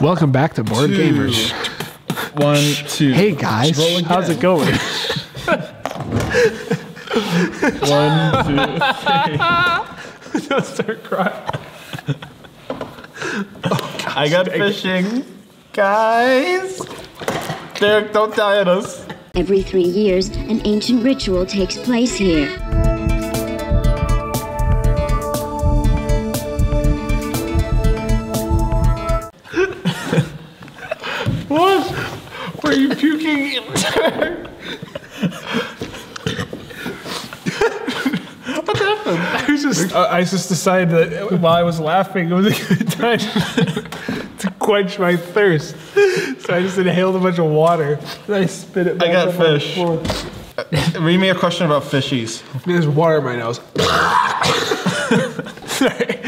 Welcome back to Board Two. Gamers. One, two. Hey guys, Roll again. how's it going? One, two. Don't start crying. I got fishing. Guys. Derrick, don't die on us. Every three years, an ancient ritual takes place here. You what happened? I was just, uh, I just decided that while I was laughing, it was a good time to quench my thirst. So I just inhaled a bunch of water and I spit it. I back got fish. floor. Read me a question about fishies. There's water in my nose. Sorry.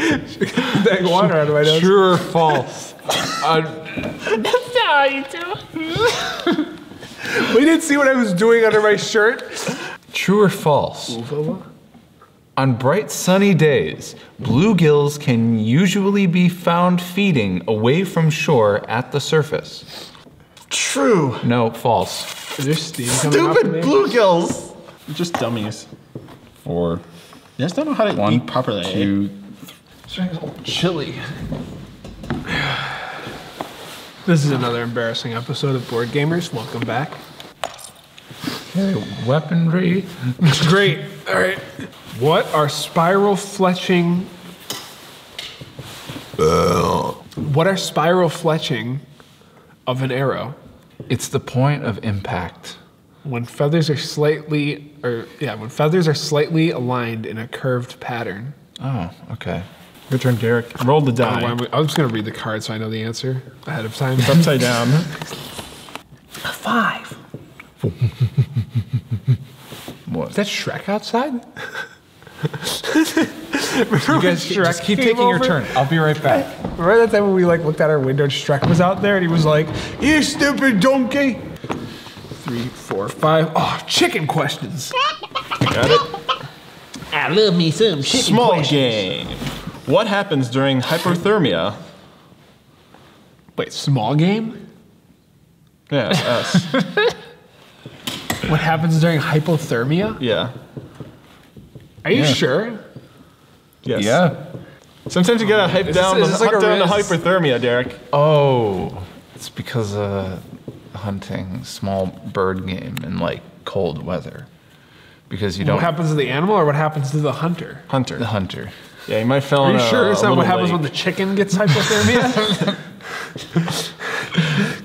That water out of my nose. True or false? Uh, We didn't see what I was doing under my shirt. true or false? On bright sunny days, bluegills can usually be found feeding away from shore at the surface. True. No, false. Is there steam coming off Stupid of bluegills. You're just dummies. Four, You guys don't know how to one, eat properly. eh? two, Chili. This is another embarrassing episode of Board Gamers. Welcome back. okay, weaponry. Great. All right. What are spiral fletching? What are spiral fletching of an arrow? It's the point of impact. When feathers are slightly, or yeah, when feathers are slightly aligned in a curved pattern. Oh, okay. Your turn, Derrick. Roll the I don't know why die. I'm, I'm just gonna read the card so I know the answer ahead of time. It's upside down. Five. What? Is that Shrek outside? You guys just keep taking your turn. I'll be right back. Remember that time when we like looked out our window and Shrek was out there and he was like, "You stupid donkey." Three, four, five. Oh, chicken questions. Got it? I love me some chicken Small game. What happens during hypothermia? Wait, small game? Yeah, us. What happens during hypothermia? yeah. Are you Yeah. sure? Yes. Yeah. Sometimes you gotta hype Is down, this- the, is this like hunt a down the risk? hypothermia, Derrick. Oh, it's because uh, hunting small bird game in like cold weather. Because you What don't What happens to the animal or what happens to the hunter? Hunter. the hunter. Yeah, you might fell Are you a, sure? Is that what happens when the chicken gets hypothermia?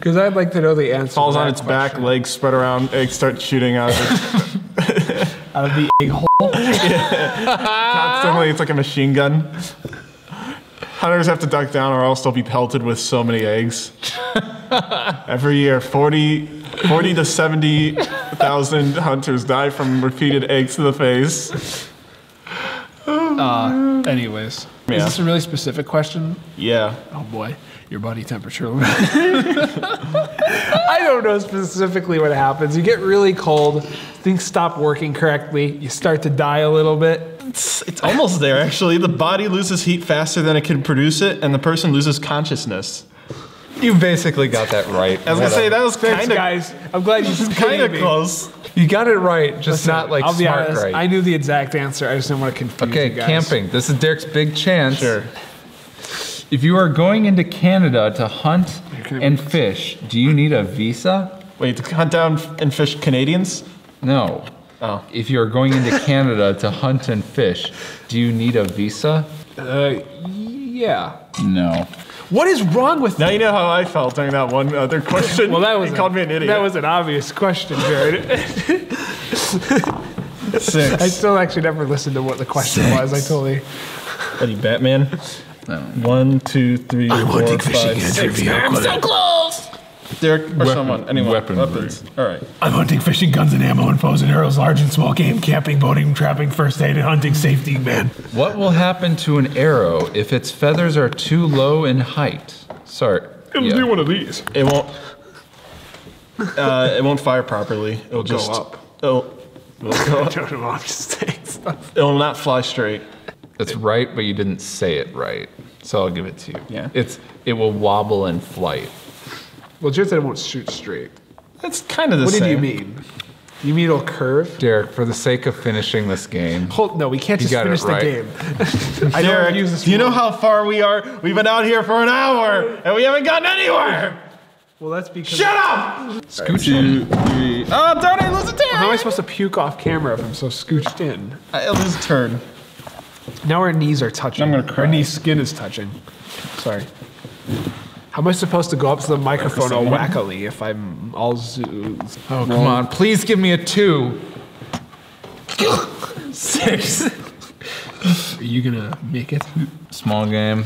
Because I'd like to know the answer. falls on its back, legs spread around, eggs start shooting out of it. out of the egg hole. Constantly, it's like a machine gun. Hunters have to duck down or else they'll be pelted with so many eggs. Every year, 40, 40 to 70,000 hunters die from repeated eggs to the face. Uh, anyways, Yeah. is this a really specific question? Yeah. Oh boy, your body temperature. I don't know specifically what happens. You get really cold, things stop working correctly, you start to die a little bit. It's, it's almost there, actually. The body loses heat faster than it can produce it, and the person loses consciousness. You basically got that right. I was gonna say, that was Thanks, kind of guys. I'm glad you kind of close. You got it right, just Listen, not like I'll be smart honest. right. I knew the exact answer. I just didn't want to confuse okay, you guys. camping. This is Derrick's big chance. Sure. If you are going into Canada to hunt and fish, do you need a visa? Wait, to hunt down and fish Canadians? No. Oh. If you are going into Canada to hunt and fish, do you need a visa? Uh, yeah. No. What is wrong with Now you know how I felt during that one other question. Well, that was he a- called me an idiot. That was an obvious question, Jared. six. I still actually never listened to what the question was. I totally. What are you, Batman? One, two, three, four, five, six. so close. Derrick or someone, anyone. weaponry. Weapons. All right. I'm hunting, fishing, guns and ammo, and bows and arrows, large and small game, camping, boating, trapping, first aid, and hunting safety, man. What will happen to an arrow if its feathers are too low in height? Sorry. yeah. one of these. It won't. Uh, it won't fire properly. It'll just up. It'll, it'll, go I up. don't know. I'm just saying stuff. it'll not fly straight. That's right, but you didn't say it right. So I'll give it to you. Yeah. It's it will wobble in flight. Well, Jared said it won't shoot straight. That's kind of the What same. did you mean? You mean it'll curve? Derrick, for the sake of finishing this game, Hold, no, we can't You just got it finish the right. game. I don't Derrick, use this. do you know how far we are? We've been out here for an hour and we haven't gotten anywhere. Well, that's because. Shut up! scooch Two, three. Oh, darn it, lose a turn. How am I supposed to puke off camera if I'm so scooched in? I lose a turn. Now our knees are touching. I'm gonna cry. Our knee skin is touching. Sorry. How am I supposed to go up to the microphone all wackily if I'm all zoos? Oh, come on. Please give me a two. Six. Are you gonna make it? Small game.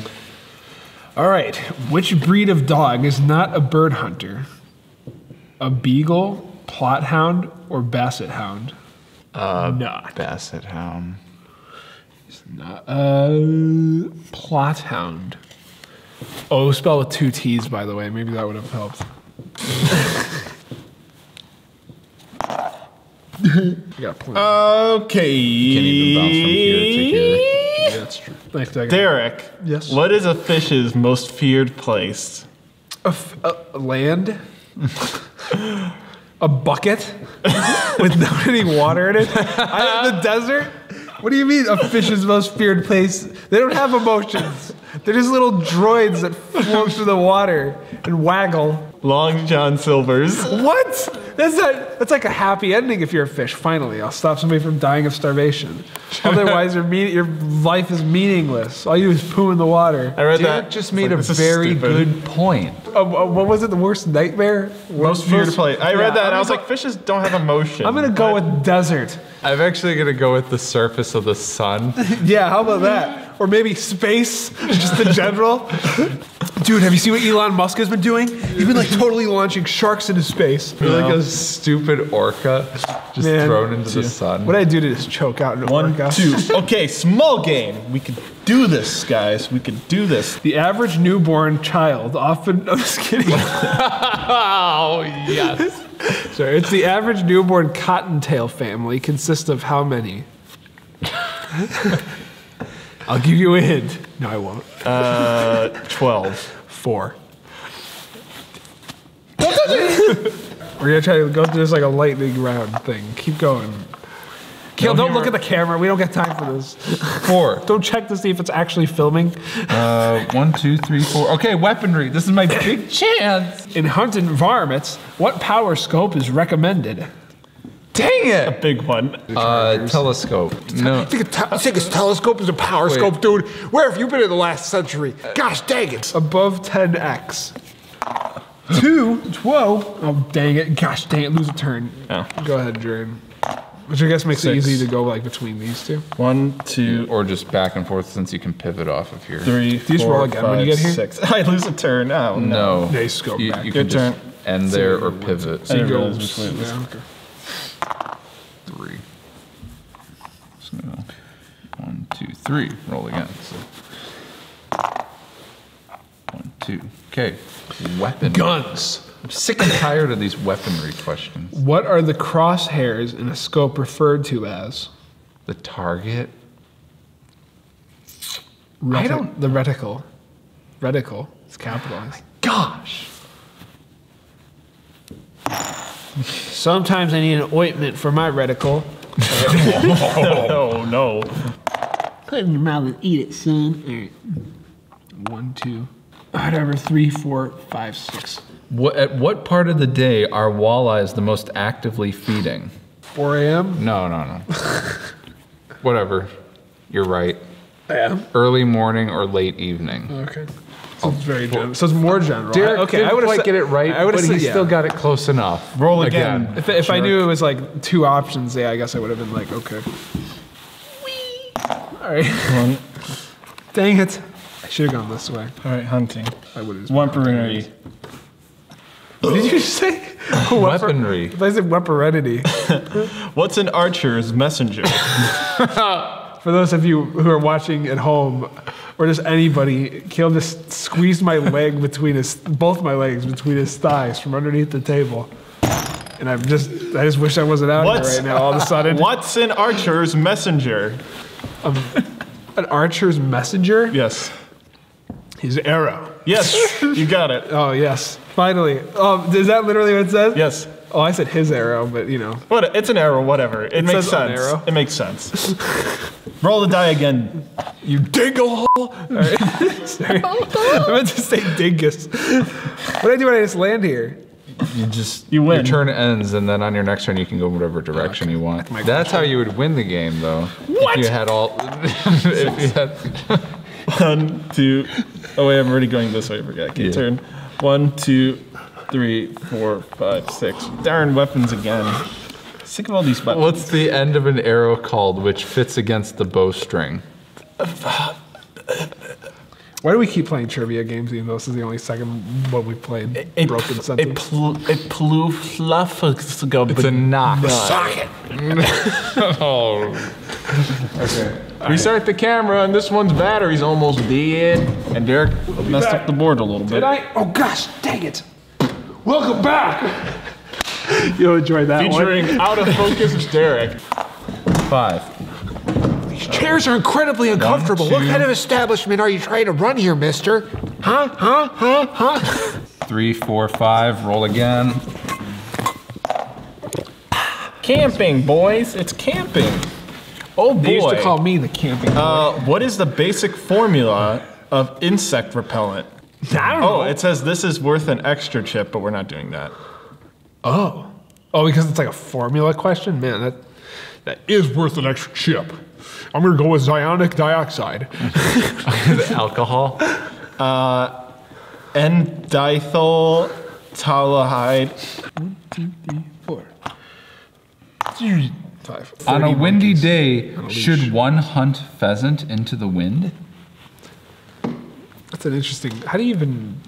All right. Which breed of dog is not a bird hunter? A beagle, Plott hound, or basset hound? Uh, not. Basset hound. Not. Uh, Plott hound. Oh, spelled with two T's, by the way. Maybe that would have helped. I got a point. Okay. Can't even bounce from here to here. That's true. Thanks, Doug. Derrick. Yes? What is a fish's most feared place? A, f- a- a land? a bucket? with Without any water in it? I, the desert? What do you mean a fish's most feared place? They don't have emotions. They're just little droids that float through the water and waggle. Long John Silver's. What? That's not, that's like a happy ending if you're a fish. Finally, I'll stop somebody from dying of starvation. Otherwise, your, mean, your life is meaningless. All you do is poo in the water. I read Derrick that. just made like, a very stupid. good point. Uh, uh, what was it? The worst nightmare? Most feared place. I read Yeah, that. I'm I was gonna like, fishes don't have emotion. I'm gonna go with desert. I'm actually gonna go with the surface of the sun. Yeah, how about that? Or maybe space, just in general. Dude, have you seen what Elon Musk has been doing? He's been like totally launching sharks into space. You're like a stupid orca just Man. thrown into the sun. What I do to just choke out an One, orca? two. Okay, small game. We could do this, guys. We could do this. The average newborn child often. I'm just kidding. oh yes. Sorry, it's the average newborn cottontail family consists of how many? I'll give you a hint. No, I won't. Uh, 12. Four. We're gonna try to go through this like a lightning round thing. Keep going. Kale, don't look at the camera. We don't get time for this. Four. Don't check to see if it's actually filming. Uh, one, two, three, four. Okay, weaponry. This is my big chance. In hunt environments, what power scope is recommended? Dang it. A big one. Uh, telescope. No. think, a te- I think a telescope is a power Wait. scope, dude. Where have you been in the last century? Gosh dang it. Above 10x. Two, 12. Oh, dang it. Gosh, dang it. Lose a turn. Oh. Go ahead, Jordan. Which I guess makes it easy to go like between these two. One, two, Or just back and forth since you can pivot off of here. three, you four, roll again when you get here? six. I lose a turn. Oh, no. No. They scope you, back. you Good can just turn. end there or pivot. So you go. realize which way yeah, okay. Three. Just one, two, three. Roll again. So. One, two. Okay. Weapon. Guns. I'm sick and tired of these weaponry questions. What are the crosshairs in a scope referred to as? The target. Reti- don't- The reticle. Reticle. It's capitalized. Gosh. Sometimes I need an ointment for my reticle. Oh, no. Put it in your mouth and eat it, son. All right. One, two, whatever. Three, four, five, six. What, at what part of the day are walleyes the most actively feeding? 4 a.m. No, no, no. Whatever. You're right. a.m. Early morning or late evening. Okay. So it's very general. So it's more general. Derrick okay, didn't I would quite get it right, I would but have he said, still got it close enough. Roll again. If, if I knew it was like two options, yeah, I guess I would have been like, okay. All right. One. Dang it. I should have gone this way. All right, hunting. I would have. Weaponry. What did you say? Weaponry. If I said weaponry. What's an archer's messenger? For those of you who are watching at home, or just anybody, Kale just squeezed my leg between his, both my legs between his thighs from underneath the table. And I'm just, I just wish I wasn't out What's here right now. All of a sudden, What's an archer's messenger? an archer's messenger. Yes. His arrow. Yes, you got it. Oh yes, finally. Um, is that literally what it says? Yes. Oh, I said his arrow, but you know. What? It's an arrow. Whatever. It, makes says an sense. arrow. It makes sense. Roll the die again. You dingle hole. Sorry. I meant to say dingus. What do I do when I just land here? You just You win. Your turn ends, and then on your next turn you can go whatever direction you want. That's how you would win the game, though. What? If you had all. if you had, One, two. Oh wait, I'm already going this way. I forgot. Okay, Yeah. turn. One, two, three, four, five, six. Darn weapons again. Sick of all these weapons. what's the end of an arrow called, which fits against the bowstring? Why do we keep playing trivia games even though this is the only second one we played? broken a, sentence. pl- a plu It's a nock. The Socket. Oh, Restart the camera, and this one's battery's almost dead. And Derrick messed up the board a little bit. Did I? Oh gosh, dang it! Welcome back. You'll enjoy that one. Featuring out of focus Derrick. five. These chairs are incredibly uncomfortable. what kind of establishment are you trying to run here, mister? Huh? Huh? Huh? Huh? Three, four, five. Roll again. Camping, boys. It's camping. Oh boy. They used to call me the camping. boy. Uh, what is the basic formula of insect repellent? I don't Oh, know. it says this is worth an extra chip, but we're not doing that. oh, oh, because it's like a formula question. Man, that that is worth an extra chip. I'm gonna go with ionic dioxide. Alcohol. Uh, N-diethyl taldehyde. Four. Five. On a windy monkeys. day, On a leash. should one hunt pheasant into the wind? That's an interesting. How do you even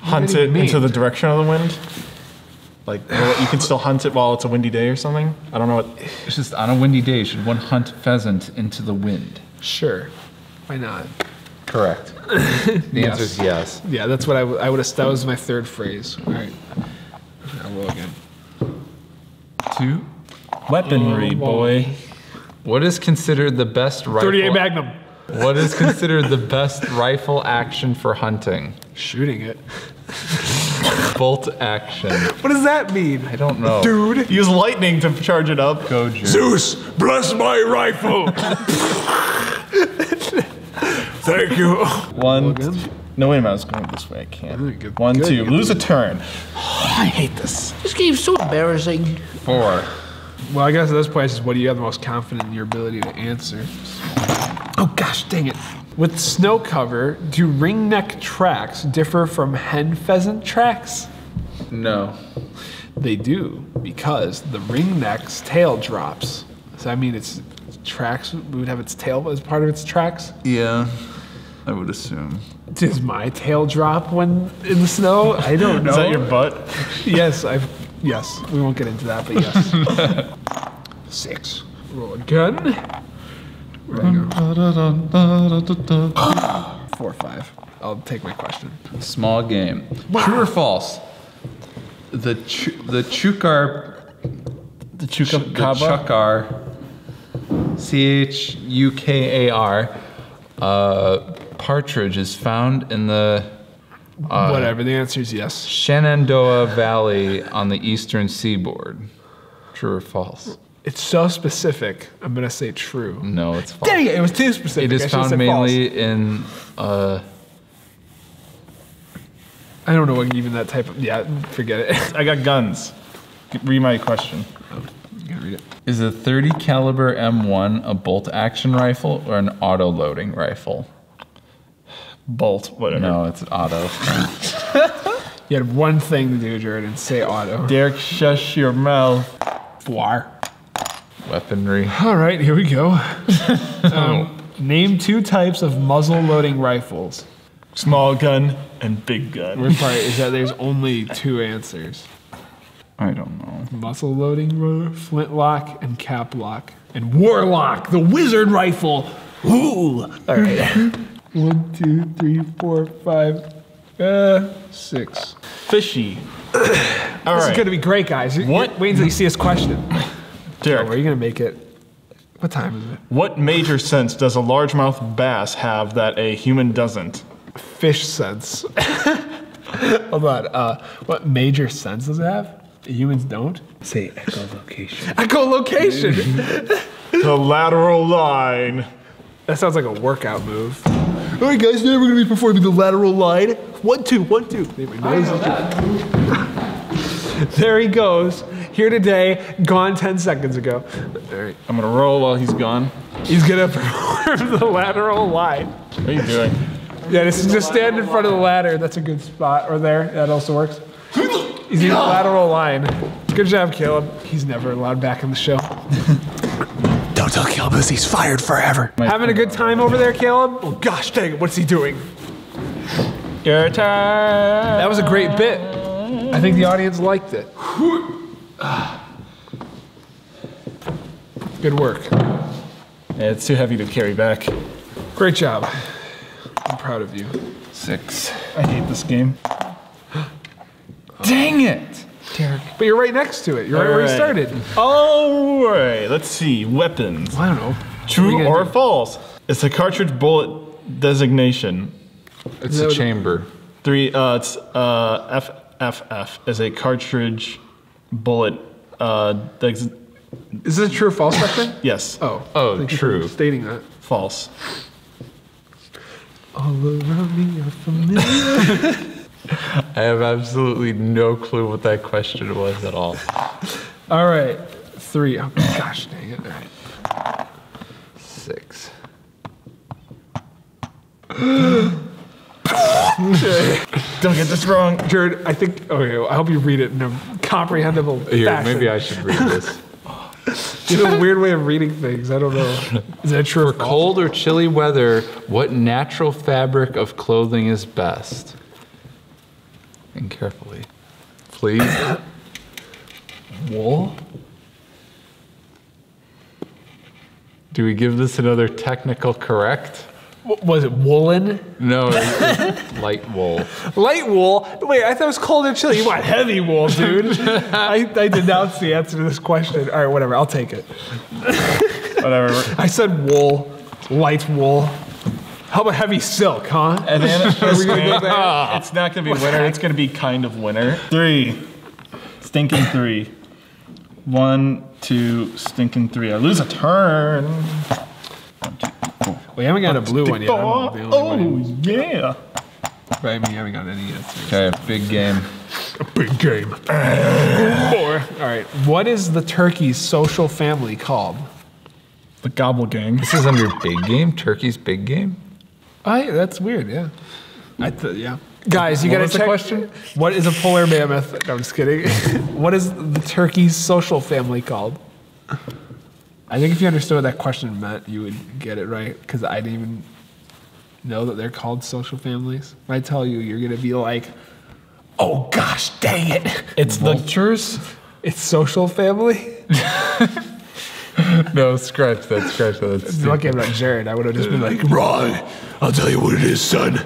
Hunt what do you it mean? into the direction of the wind. Like you can still hunt it while it's a windy day or something. I don't know what. It's just on a windy day, should one hunt pheasant into the wind? Sure. Why not? Correct. The answer is yes. Yeah, that's what I, w- I would have. That was my third phrase. All right. I'll roll again. Two. Weaponry, Oh, boy. What is considered the best rifle? 38 Magnum. What is considered the best rifle action for hunting? Shooting it. Bolt action. What does that mean? I don't know. Dude. Use lightning to charge it up. Go, Jer. Zeus, bless my rifle. Thank you. One. again? No, wait a minute. I was going this way. I can't. Alright, good- One, good, two. good. Lose a turn. I hate this. This game's so embarrassing. Four. Well, I guess at this point, it's just what do you have the most confident in your ability to answer? Oh, gosh, dang it. With snow cover, do ringneck tracks differ from hen pheasant tracks? No. They do, because the ringneck's tail drops. So, I mean, its tracks would have its tail as part of its tracks. Yeah, I would assume. Does my tail drop when in the snow? I don't know. Is that your butt? Yes, I've. Yes, we won't get into that, but yes. Six. Roll again. Where'd I go? Four, five. I'll take my question. Small game. True or false? The chu- the chukar The the chukar C H U K A R uh, partridge is found in the Whatever. The answer is yes. Shenandoah Valley on the eastern seaboard. True or false? It's so specific. I'm gonna say true. No, it's false. Dang it! It was too specific. It is found said false. mainly in uh, I don't know what even that type of. Yeah, forget it. I got guns. Read my question. I'm gonna read it. Is a 30 caliber M1 a bolt action rifle or an auto loading rifle? Bolt, whatever. No, it's auto. You had one thing to do, Jordan. Say auto. Derrick, shush your mouth. Four. Weaponry. All right, here we go. um, name two types of muzzle loading rifles. Small gun and big gun. Worst part is that there's only two answers: I don't know. muzzle loading, ro- flintlock, and caplock, and warlock, the wizard rifle. Ooh! All right. One, two, three, four, five, uh, six. Fishy. All This is gonna be great, guys. What- Wait until you see this question. Oh, are you gonna make it? What time is it? what major sense does a largemouth bass have that a human doesn't? Fish sense. Hold on. Uh, what major sense does it have? Humans don't. Say echolocation. Echolocation. The lateral line. that sounds like a workout move. All right, guys, now we're gonna be performing the lateral line. One, two, one, two. There he goes. Here today, gone 10 seconds ago. All right. I'm gonna roll while he's gone. He's gonna perform the lateral line. What are you doing? Yeah, this is just stand in front of the ladder. That's a good spot. Or there. That also works. He's in the lateral line. Good job, Caleb. He's never allowed back in the show. Don't tell Calebus he's fired forever. Having a good time over there, Caleb? Oh, gosh dang it. What's he doing? Your turn. That was a great bit. I think the audience liked it. Good work. Yeah, it's too heavy to carry back. Great job. I'm proud of you. Six. I hate this game. Dang it! Derrick. But you're right next to it. You're right where you Alright. started. All right, let's see. Weapons. I don't know. True or do? false? It's a cartridge bullet designation. It's a chamber. Three. Uh, it's uh, FFF is a cartridge bullet. Uh, dex- Is this a true or false question? yes. Oh. Oh, Thank you for true. Stating that. False. All around me are familiar. I have absolutely no clue what that question was at all. All right. Three. Oh, gosh dang it. All right. Six. Don't get this wrong. Jared, I think. Okay, I hope you read it in a comprehensible Here, fashion. maybe I should read this. You have a weird way of reading things. I don't know. Is that true? or For cold or chilly weather, what natural fabric of clothing is best? Think carefully. Please. Wool? Do we give this another technical correct? W- Was it woolen? No, it's light wool. Light wool? Wait, I thought it was cold and chilly. You want heavy wool, dude. I, I denounce the answer to this question. All right, whatever. I'll take it. Whatever. I said wool, light wool. How about heavy silk, huh? And then Are we gonna go there? it's not gonna be winter. It's gonna be kind of winter. Three. Stinking three. One, two, stinking three. I lose a turn. We haven't got a blue one yet. Oh, I'm the only one. Oh, yeah. Right, I mean, you haven't got any yet. Okay, big game. Big game. Four. All right. What is the turkey's social family called? The Gobble Gang. This is under big game. Turkey's big game. I, that's weird, yeah. I th- yeah. Guys, you What gotta was the check. question? What is a polar mammoth? No, I'm just kidding. what is the turkey's social family called? I think if you understood what that question meant, you would get it right. Because I didn't even know that they're called social families. When I tell you, you're gonna be like, "Oh gosh, dang it! It's the Vultures? It's social family." No, scratch that. Scratch that. That's If you're lucky I'm not Jared. I would have just been like, Ron, I'll tell you what it is, son.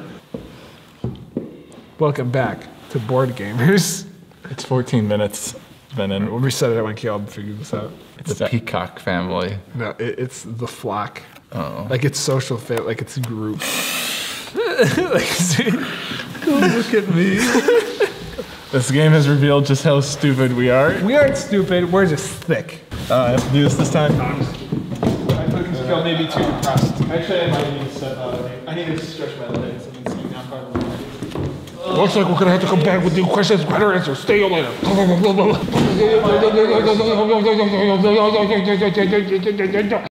"Welcome back to board gamers." It's 14 minutes. It's been in. We'll reset it when Caleb figures this out. It's the peacock family. No, it, it's the flock. Oh. Like it's social fit, like it's a group. like, see, look at me. This game has revealed just how stupid we are. Uh, We aren't stupid. We're just thick. I have to do this this time. I think this skill may be too depressed. Actually, I might need to step out. I need to stretch my legs. I've been sitting down for a while. Looks like we're gonna have to come back with new questions, better answers. Stay on later.